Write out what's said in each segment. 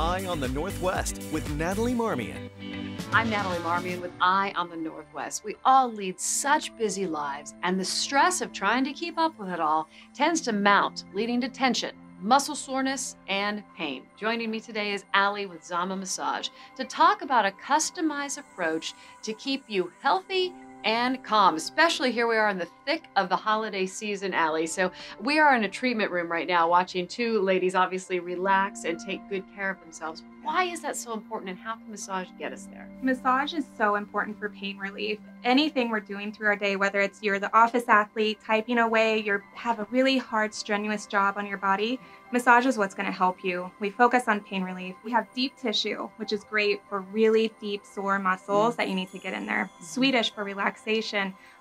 Eye on the Northwest with Natalie Marmion. I'm Natalie Marmion with Eye on the Northwest. We all lead such busy lives, and the stress of trying to keep up with it all tends to mount, leading to tension, muscle soreness, and pain. Joining me today is Allie with Zama Massage to talk about a customized approach to keep you healthy and calm, especially here we are in the thick of the holiday season, Allie. So we are in a treatment room right now watching two ladies obviously relax and take good care of themselves. Why is that so important and how can massage get us there? Massage is so important for pain relief. Anything we're doing through our day, whether it's you're the office athlete typing away, you have a really hard, strenuous job on your body, massage is what's going to help you. We focus on pain relief. We have deep tissue, which is great for really deep, sore muscles mm. that you need to get in there. Swedish for relaxation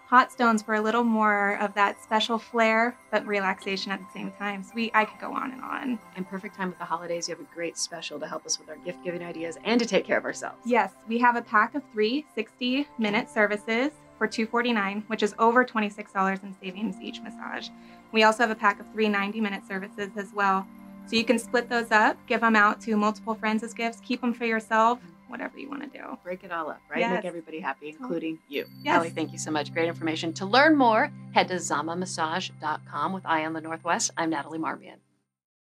hot stones for a little more of that special flair, but relaxation at the same time. So we, I could go on and on. And perfect time with the holidays. You have a great special to help us with our gift giving ideas and to take care of ourselves. Yes, we have a pack of three 60 minute services for 249, which is over $26 in savings each massage. We also have a pack of three 90 minute services as well. So you can split those up, give them out to multiple friends as gifts, keep them for yourself, whatever you want to do. Break it all up, right? Yes. Make everybody happy, including you. Yes. Allie, thank you so much. Great information. To learn more, head to zamamassage.com with Eye on the Northwest. I'm Natalie Marmion.